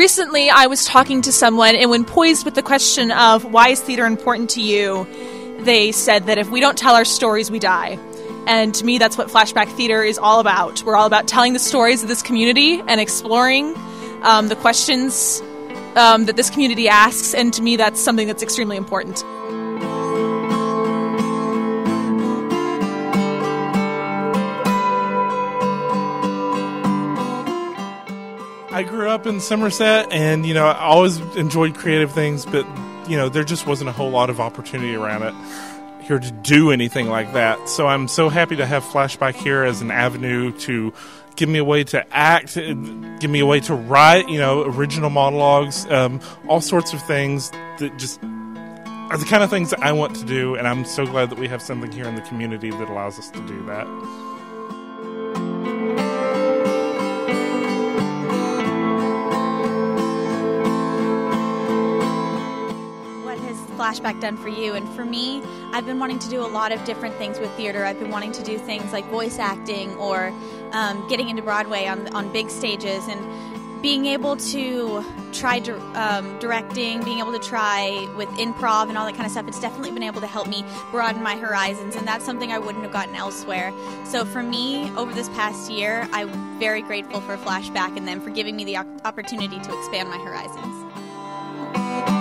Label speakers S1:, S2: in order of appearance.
S1: recently I was talking to someone, and when poised with the question of why is theater important to you, they said that if we don't tell our stories, we die. And to me, that's what Flashback Theater is all about. We're all about telling the stories of this community and exploring um, the questions um, that this community asks, and to me, that's something that's extremely important.
S2: I grew up in Somerset, and you know, I always enjoyed creative things, but you know, there just wasn't a whole lot of opportunity around it here to do anything like that. So I'm so happy to have Flashback here as an avenue to give me a way to act, give me a way to write, you know, original monologues, um, all sorts of things that just are the kind of things that I want to do. And I'm so glad that we have something here in the community that allows us to do that.
S3: Flashback done for you? And for me, I've been wanting to do a lot of different things with theater. I've been wanting to do things like voice acting or um, getting into Broadway on on big stages and being able to try um, directing, being able to try with improv and all that kind of stuff, it's definitely been able to help me broaden my horizons, and that's something I wouldn't have gotten elsewhere. So for me, over this past year, I'm very grateful for Flashback and them for giving me the opportunity to expand my horizons.